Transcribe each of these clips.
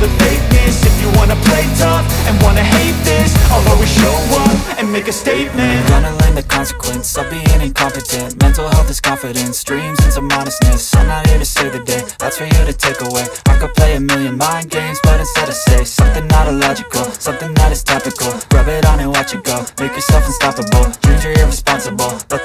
the fakeness If you wanna play tough and wanna hate this I'll always show up and make a statement. I'm Gonna learn the consequence of being incompetent. Mental health is confidence, dreams into modestness. I'm not here to save the day, that's for you to take away. I could play a million mind games, but instead I say Something not illogical, something that is topical. Rub it on and watch it go, make yourself unstoppable. Dreams are irresponsible, but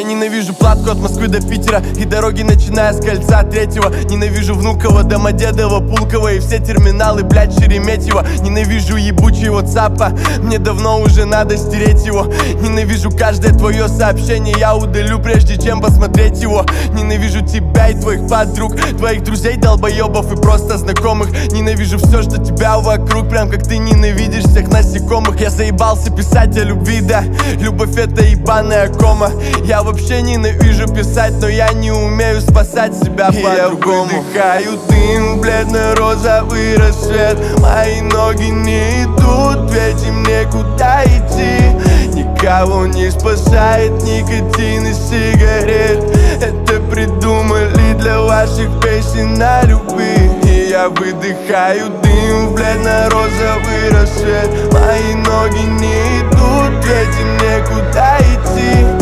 Я ненавижу платку от Москвы до Питера И дороги, начиная с кольца третьего Ненавижу Внуково, Домодедово, Пулково И все терминалы, блядь, Шереметьево Ненавижу ебучего ЦАПа Мне давно уже надо стереть его Ненавижу каждое твое сообщение Я удалю, прежде чем посмотреть его Ненавижу тебя и твоих подруг Твоих друзей, долбоебов и просто знакомых Ненавижу все, что тебя вокруг Прям как ты ненавидишь всех насекомых Я заебался писать о любви, да Любовь это ебаная кома Я вообще ненавижу писать, но я не умею спасать себя по-другому. Я выдыхаю дым, бледно-розовый рассвет Мои ноги не идут, ведь им некуда идти. Никого не спасает никотин и сигарет. Это придумали для ваших песен о любви. И я выдыхаю дым бледно-розовый рассвет Мои ноги не идут, ведь им некуда идти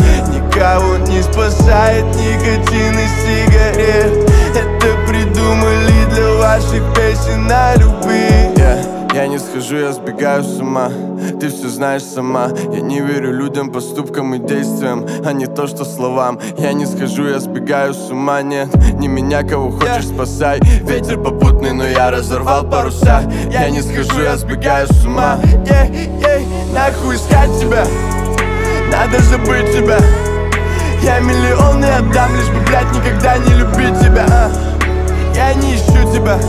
спасает никотин и сигарет. Это придумали для ваших песен любви. Yeah. Я не схожу, я сбегаю с ума. Ты все знаешь сама. Я не верю людям, поступкам и действиям А не то, что словам. Я не схожу, я сбегаю с ума. Нет, не меня, кого хочешь, спасай. Ветер попутный, но я разорвал паруса. Я не схожу, я сбегаю с ума. Ей, ей, нахуй искать тебя? Надо забыть тебя Я миллионы отдам, лишь бы, блядь, никогда не любить тебя а? Я не ищу тебя